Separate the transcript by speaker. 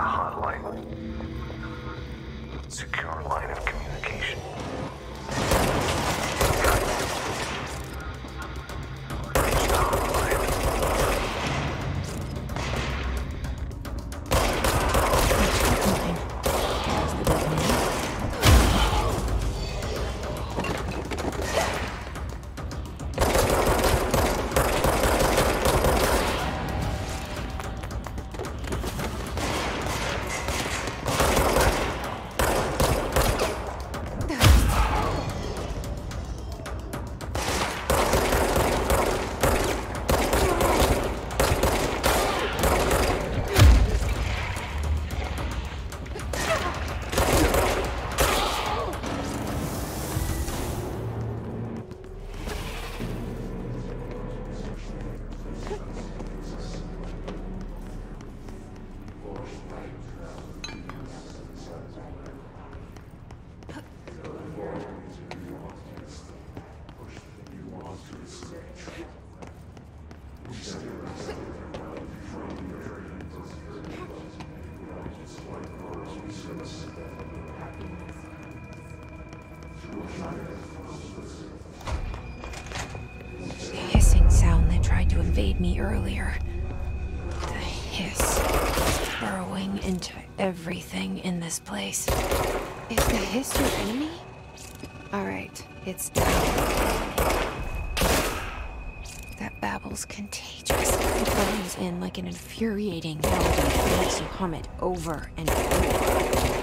Speaker 1: hotline. Secure line of communication.
Speaker 2: Hissing sound that tried to invade me earlier. The hiss is burrowing into everything in this place. Is the hiss your enemy? Alright, it's down. That babble's contagious. It burns in like an infuriating melody that makes you hum it over and over.